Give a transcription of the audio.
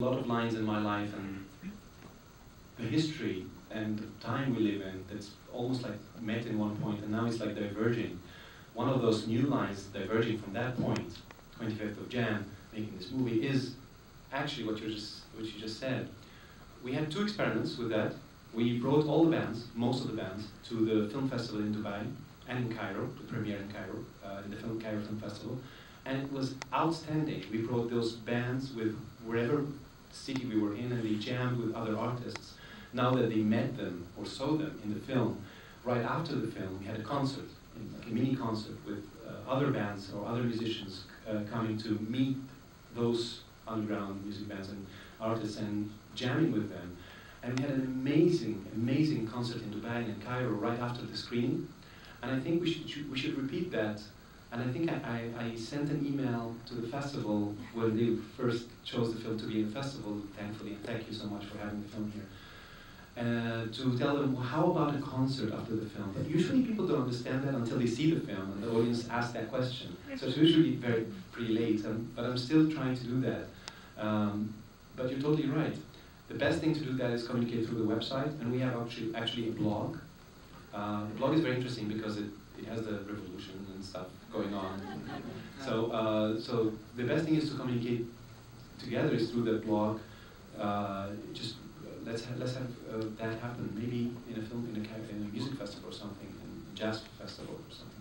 a lot of lines in my life and the history and the time we live in that's almost like met in one point and now it's like diverging. One of those new lines diverging from that point, 25th of Jan, making this movie, is actually what you just what you just said. We had two experiments with that. We brought all the bands, most of the bands, to the film festival in Dubai and in Cairo, the premiere in Cairo, uh, in the film Cairo Film Festival, and it was outstanding. We brought those bands with wherever city we were in, and they jammed with other artists. Now that they met them or saw them in the film, right after the film, we had a concert, like a mini concert with uh, other bands or other musicians uh, coming to meet those underground music bands and artists and jamming with them. And we had an amazing, amazing concert in Dubai and in Cairo right after the screening. And I think we should, we should repeat that. And I think I, I, I sent an email to the festival when they first chose the film to be in the festival, thankfully, thank you so much for having the film here. Uh, to tell them, well, how about a concert after the film? But usually people don't understand that until they see the film and the audience asks that question. So it's usually very pretty late, um, but I'm still trying to do that. Um, but you're totally right. The best thing to do that is communicate through the website, and we have actually, actually a blog. Uh, the blog is very interesting because it, has the revolution and stuff going on. So, uh, so the best thing is to communicate together is through the blog. Uh, just let's ha let's have uh, that happen. Maybe in a film, in a, in a music festival or something, in a jazz festival or something.